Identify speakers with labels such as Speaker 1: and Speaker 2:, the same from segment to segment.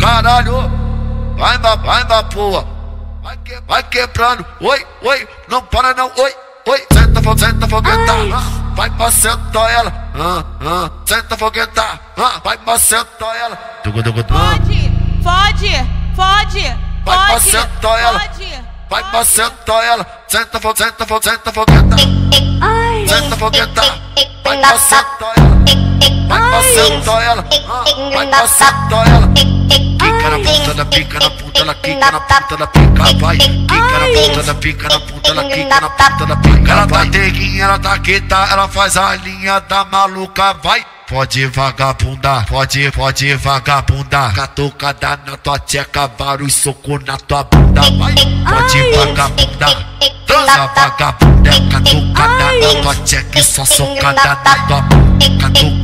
Speaker 1: Caralho, vai, vai, vai, porra. Vai, que, vai quebrando. Oi, oi, não para não. Oi, oi. Senta, senta, fogueta. Ah, vai pra sentar ela. Ah, ah. Senta, fogueta. Ah, vai pra sentar ela.
Speaker 2: Dugu, dugu, dugu. Fode, fode, fode.
Speaker 1: Vai pra sentar ela. Vai pra sentar ela. Senta, senta, senta, fogueta. Senta, fogueta. Vai pra sentar ela. Vai pra sentar ela. Vai pra sentar ela pica na ponta da pica na ponta da quica na ponta da pica vai. Quica na ponta da pica na ponta da quica na ponta da pica ela tá teguinha ela tá quieta ela faz a linha da maluca vai. Pode vagabunda, pode, pode vagabunda Catucada na tua tcheca, vários soco na tua bunda Vai, pode vagabunda Transa vagabunda, catucada na tua tcheca Só socada na tua bunda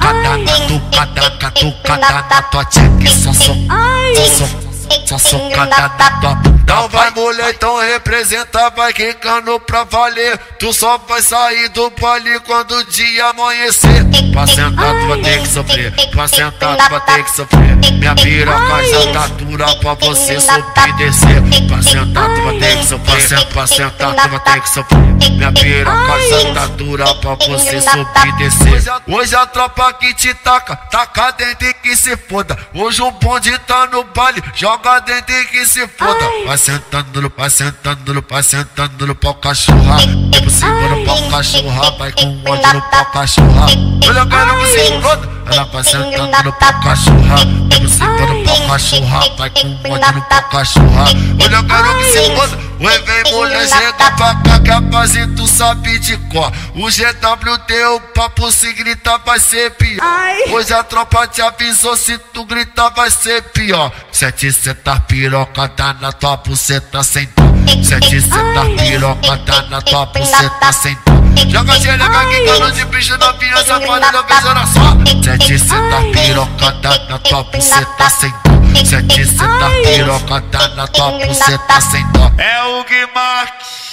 Speaker 1: Catucada, catucada, na tua tcheca Só socada só socada na tua bunda. Não vai mulher, então representa, vai quicando pra valer. Tu só vai sair do baile quando o dia amanhecer. Pra sentar, tu vai ter que sofrer. Pra sentar, tu vai ter que sofrer. Minha piroca já tá dura pra você subir e descer. Pra sentar, tu vai ter que sofrer. Pra sentar, tu vai ter que sofrer. Minha piroca já tá dura pra você subir e descer. Hoje a tropa que te taca, taca dentro e que se foda. Hoje o bonde tá no baile, joga dentro e que se foda. Vai sentando no, vai sentando no, vai sentando no pau cachorra. Vai por cima no pau cachorra, vai com ódio no pau cachorra. Olha a cara que se foda. Ela vai sentando no pau cachorra. Vai por cima no pau cachorra, vai com ódio no pau cachorra. Olha a cara que se foda. Oi, vem mulher, chega pra cá que a paz tu sabe de cor. O GWT, o papo se grita vai ser pior. Hoje a tropa te avisou, se tu grita vai ser pior. Sete senta piroca, tá na tua buceta sem dó. Sete senta piroca, tá na tua buceta sem dó. Joga xereca aqui, cano de bicho novinha, safada, não beijando só. Sete senta piroca, tá na tua buceta sem dó. Sete senta piroca, tá na tua buceta sem dó. É o Guimarães.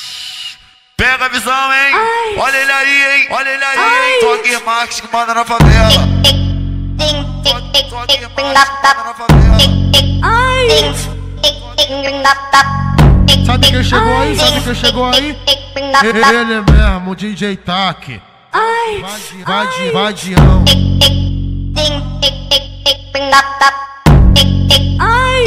Speaker 1: Pega a visão, hein? Ai. Olha ele aí, hein? Olha ele aí, Ai. hein? Só Guimarães que manda na favela. Só Guimarães que manda na favela. Ai.
Speaker 3: Sabe quem chegou aí? Sabe quem chegou aí? Ele mesmo, DJ Tac. Ai. Vadi, vadião. Ai.